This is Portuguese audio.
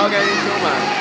joga que a gente filmar.